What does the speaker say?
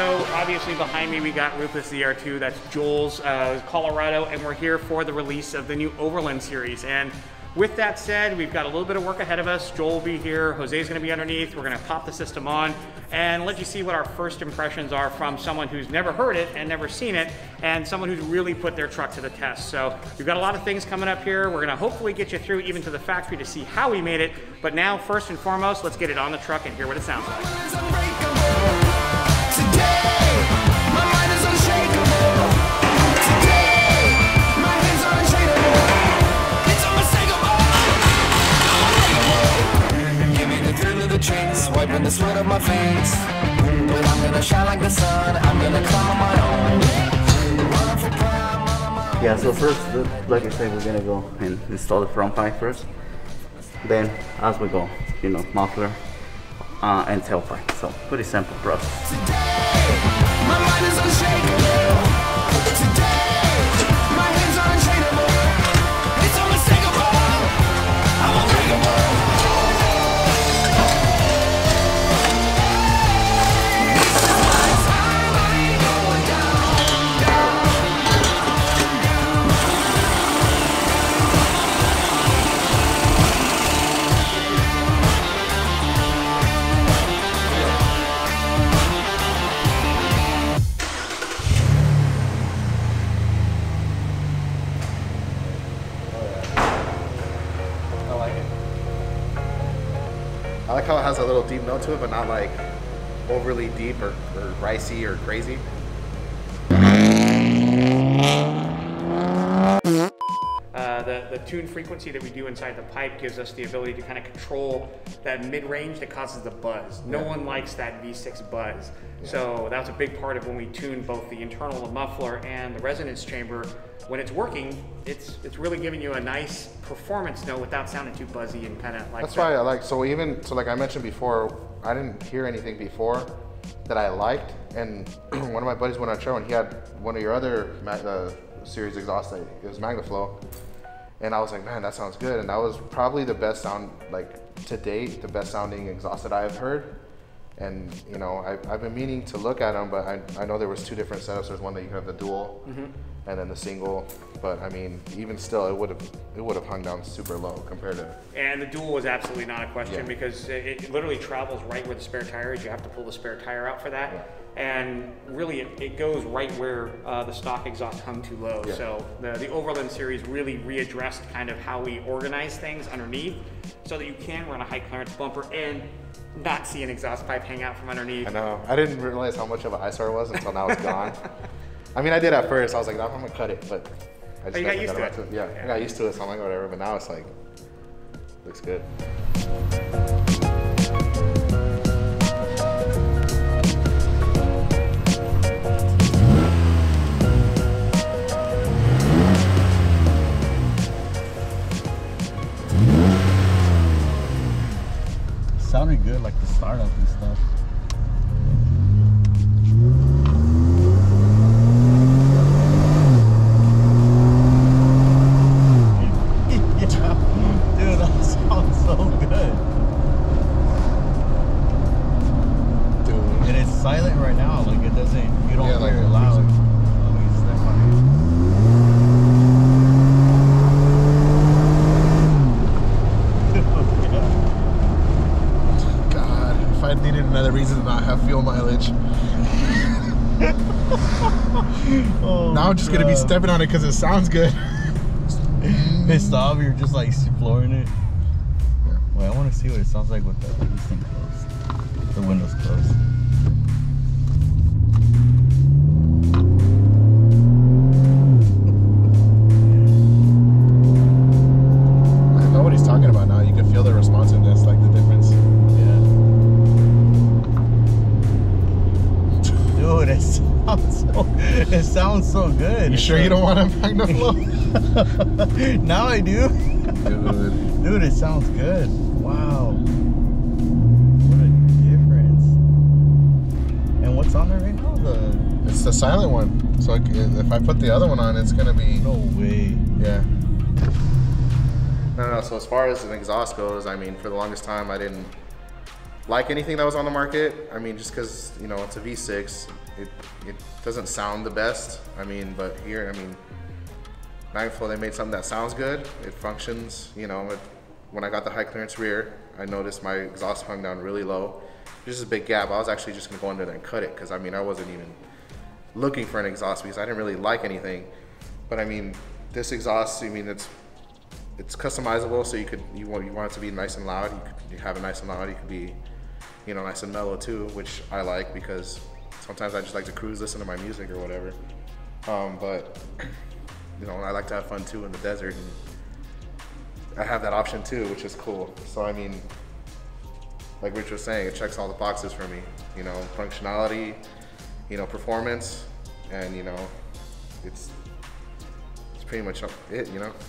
So obviously behind me we got Ruthless ZR2, that's Joel's uh, Colorado, and we're here for the release of the new Overland series. And with that said, we've got a little bit of work ahead of us. Joel will be here, Jose's gonna be underneath. We're gonna pop the system on and let you see what our first impressions are from someone who's never heard it and never seen it, and someone who's really put their truck to the test. So we've got a lot of things coming up here. We're gonna hopefully get you through even to the factory to see how we made it. But now, first and foremost, let's get it on the truck and hear what it sounds like. My face But I'm gonna shine like the sun I'm gonna climb on my own Run for prime, run on my own. Yeah, so first, the- like I said, we're gonna go and install the front pipe first. Then, as we go, you know, muffler uh, and tailpipe. So, pretty simple process. My mind is unshakable Today like how it has a little deep note to it, but not like overly deep or, or ricey or crazy. Uh, the, the tune frequency that we do inside the pipe gives us the ability to kind of control that mid-range that causes the buzz. No Yeah. one likes that V6 buzz. So that's a big part of when we tune both the internal muffler and the resonance chamber. When it's working, it's it's really giving you a nice performance note without sounding too buzzy and kind of like That's that. why I like. So even so, like I mentioned before, I didn't hear anything before that I liked, and one of my buddies went on a show and he had one of your other uh, series exhaust. It was Magnaflow, and I was like, man, that sounds good. And that was probably the best sound, like to date, the best sounding exhaust that I've heard. And you know, I, I've been meaning to look at them, but I, I know there was two different setups. There's one that you can have the dual, and then the single. But I mean, even still, it would have it would have hung down super low compared to And the dual was absolutely not a question Yeah. because it, it literally travels right where the spare tire is. You have to pull the spare tire out for that. And really, it, it goes right where uh, the stock exhaust hung too low. Yeah. So the, the Overland series really readdressed kind of how we organize things underneath so that you can run a high clearance bumper and not see an exhaust pipe hang out from underneath. I know. I didn't realize how much of an eyesore it was until now it's gone. I mean, I did at first. I was like, "No, I'm gonna cut it, but I just oh, you got used to it. Yeah, Yeah. I got used to it, so I'm like, whatever. But now it's like, looks good. Like the startup and stuff. yeah, dude, that sounds so good. Dude. And it's silent right now, like it doesn't, you don't Yeah, like hear the it loud. music. Let me step on it. God, if I needed another reason to not have fuel mileage, Oh, now I'm just gonna be stepping on it because it sounds good. pissed off. You're just like exploring it. Wait, I want to see what it sounds like with the this thing closed, the windows closed. It sounds so. It sounds so good. You sure you don't want a Magnaflow? now I do. Dude. Dude, it sounds good. Wow. What a difference. And what's on there right now? The It's the silent one. So if I put the other one on, it's gonna be no way. Yeah. No, no, no. So as far as an exhaust goes, I mean, for the longest time, I didn't like anything that was on the market. I mean, just because you know it's a V6, it it doesn't sound the best. I mean, but here, I mean, Magnaflow they made something that sounds good. It functions. You know, it, when I got the high clearance rear, I noticed my exhaust hung down really low. There's a big gap. I was actually just gonna go under there and cut it because I mean I wasn't even looking for an exhaust because I didn't really like anything. But I mean, this exhaust, I mean, it's it's customizable, so you could you want you want it to be nice and loud. You could you have it nice and loud. You could be, you know, nice and mellow too, which I like because sometimes I just like to cruise, listen to my music or whatever. Um, but you know, I like to have fun too in the desert, and I have that option too, which is cool. So I mean, like Rich was saying, it checks all the boxes for me. You know, functionality, you know, performance, and you know, it's it's pretty much it. You know.